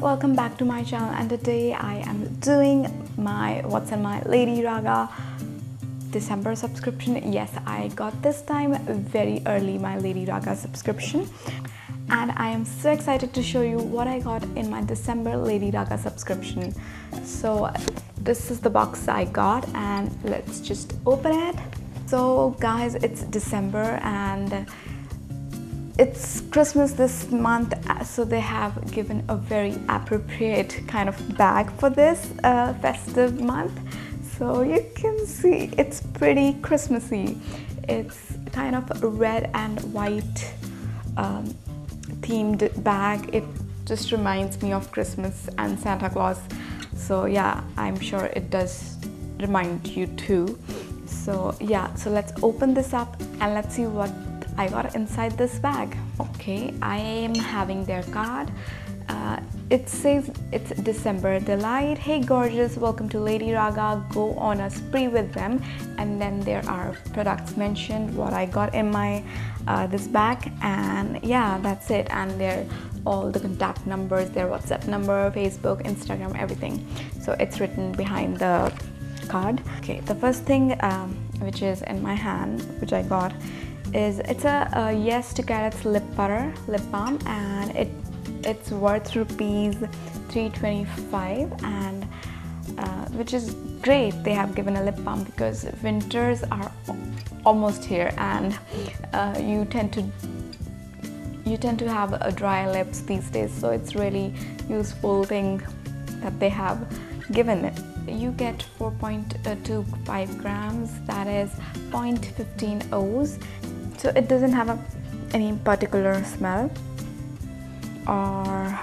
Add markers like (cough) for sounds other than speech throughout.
welcome back to my channel and today I am doing my what's in my Lady Raga December subscription. Yes, I got this time very early my Lady Raga subscription and I am so excited to show you what I got in my December Lady Raga subscription. So this is the box I got and let's just open it. So guys, it's December and it's Christmas this month, uh, so they have given a very appropriate kind of bag for this uh, festive month. So you can see it's pretty Christmassy. It's kind of red and white um, themed bag. It just reminds me of Christmas and Santa Claus. So yeah, I'm sure it does remind you too. So yeah, so let's open this up and let's see what I got inside this bag. Okay, I am having their card. Uh, it says it's December delight. Hey gorgeous, welcome to Lady Raga. Go on a spree with them. And then there are products mentioned, what I got in my uh, this bag, and yeah, that's it. And there all the contact numbers, their WhatsApp number, Facebook, Instagram, everything. So it's written behind the card. Okay, the first thing um, which is in my hand, which I got is it's a, a yes to carrots lip butter lip balm and it it's worth rupees 325 and uh, which is great. They have given a lip balm because winters are almost here and uh, you tend to you tend to have a dry lips these days so it's really useful thing that they have given it. You get 4.25 grams that is 0.15 O's so it doesn't have a, any particular smell. Or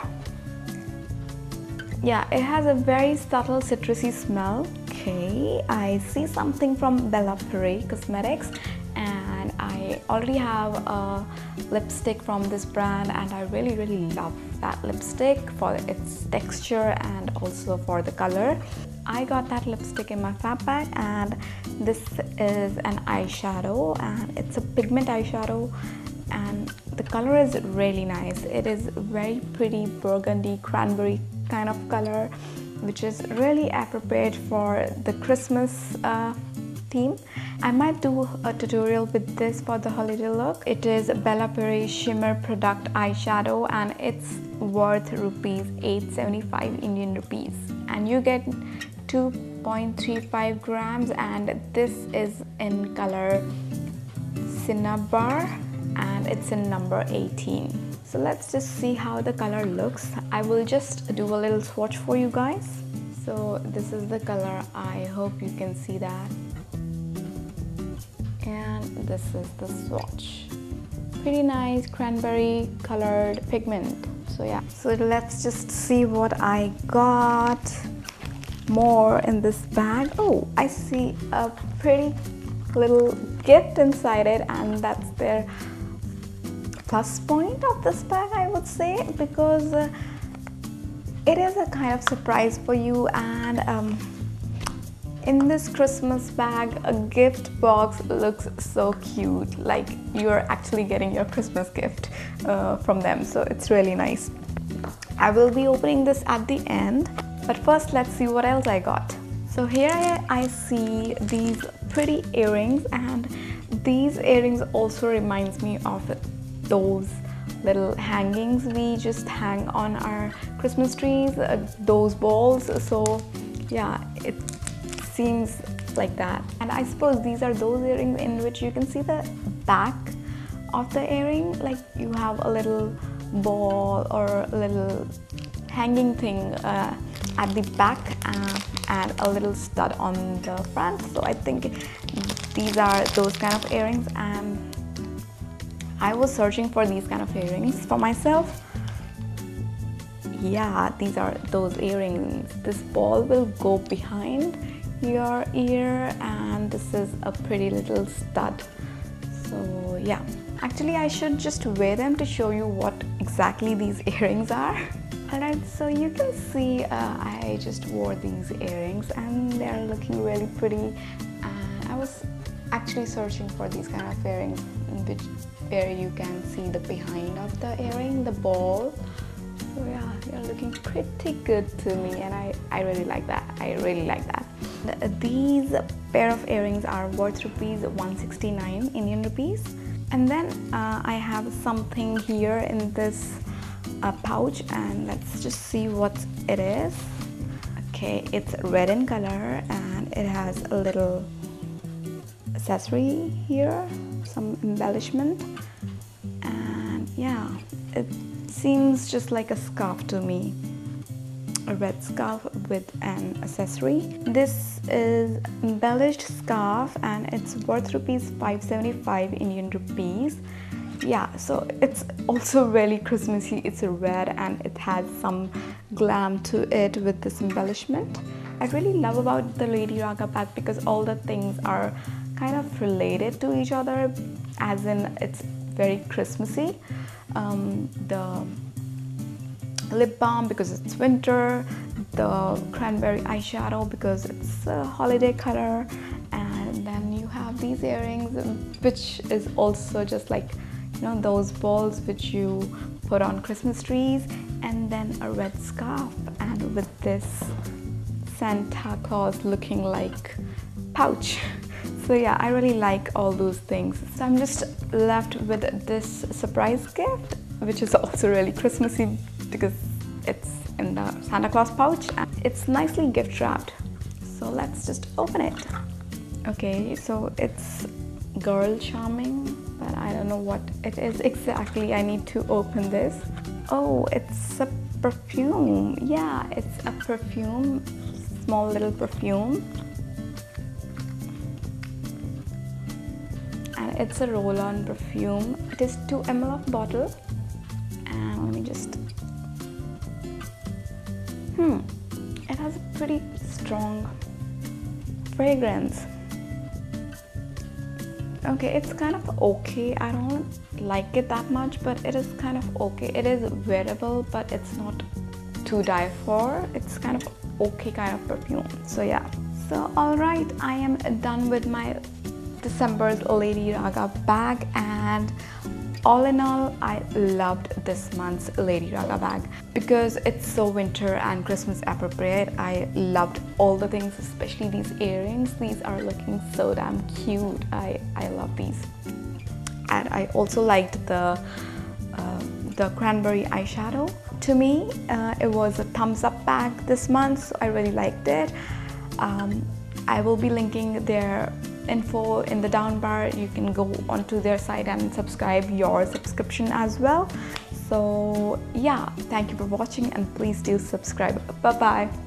yeah it has a very subtle citrusy smell. Okay I see something from Bella Pere Cosmetics I already have a lipstick from this brand and I really really love that lipstick for its texture and also for the color. I got that lipstick in my fab bag and this is an eyeshadow and it's a pigment eyeshadow and the color is really nice. It is very pretty burgundy cranberry kind of color which is really appropriate for the Christmas uh, theme. I might do a tutorial with this for the holiday look. It is Bellapierre Shimmer Product Eyeshadow and it's worth rupees 875 Indian rupees. And you get 2.35 grams and this is in color Cinnabar and it's in number 18. So let's just see how the color looks. I will just do a little swatch for you guys. So this is the color. I hope you can see that. And this is the swatch. Pretty nice cranberry colored pigment. So yeah, so let's just see what I got more in this bag. Oh, I see a pretty little gift inside it and that's their plus point of this bag I would say because uh, it is a kind of surprise for you and um, in this Christmas bag a gift box looks so cute like you're actually getting your Christmas gift uh, from them so it's really nice. I will be opening this at the end but first let's see what else I got. So here I see these pretty earrings and these earrings also reminds me of those little hangings we just hang on our Christmas trees, uh, those balls. So yeah, it seems like that. And I suppose these are those earrings in which you can see the back of the earring, like you have a little ball or a little hanging thing uh, at the back uh, and a little stud on the front. So I think these are those kind of earrings and I was searching for these kind of earrings for myself. Yeah these are those earrings. This ball will go behind your ear and this is a pretty little stud. So yeah. Actually I should just wear them to show you what exactly these (laughs) earrings are. Alright, so you can see uh, I just wore these earrings and they're looking really pretty. And I was actually searching for these kind of earrings which where you can see the behind of the earring, the ball. So yeah, you're looking pretty good to me and I, I really like that. I really like that. These pair of earrings are worth rupees 169 Indian rupees. And then uh, I have something here in this uh, pouch and let's just see what it is. Okay, it's red in color and it has a little accessory here, some embellishment. And yeah, it seems just like a scarf to me a red scarf with an accessory. This is embellished scarf and it's worth rupees 575 indian rupees. Yeah so it's also really christmassy. It's a red and it has some glam to it with this embellishment. I really love about the lady raga bag because all the things are kind of related to each other as in it's very christmassy. Um, the lip balm because it's winter, the cranberry eyeshadow because it's a holiday color, and then you have these earrings, which is also just like you know those balls which you put on Christmas trees, and then a red scarf, and with this Santa Claus looking like pouch. (laughs) So yeah, I really like all those things. So I'm just left with this surprise gift, which is also really Christmassy because it's in the Santa Claus pouch and it's nicely gift wrapped. So let's just open it. Okay, so it's girl charming, but I don't know what it is exactly. I need to open this. Oh, it's a perfume. Yeah, it's a perfume, small little perfume. And it's a roll-on perfume. It is 2 ml of bottle. Hmm, it has a pretty strong fragrance. Okay, it's kind of okay. I don't like it that much, but it is kind of okay. It is wearable, but it's not to die for. It's kind of okay kind of perfume. So yeah. So alright, I am done with my December's Lady Raga bag and all in all, I loved this month's Lady Raga bag because it's so winter and Christmas appropriate. I loved all the things, especially these earrings. These are looking so damn cute. I, I love these. And I also liked the, uh, the cranberry eyeshadow. To me, uh, it was a thumbs up bag this month, so I really liked it. Um, I will be linking their info in the down bar. You can go onto their site and subscribe your subscription as well. So yeah thank you for watching and please do subscribe. Bye bye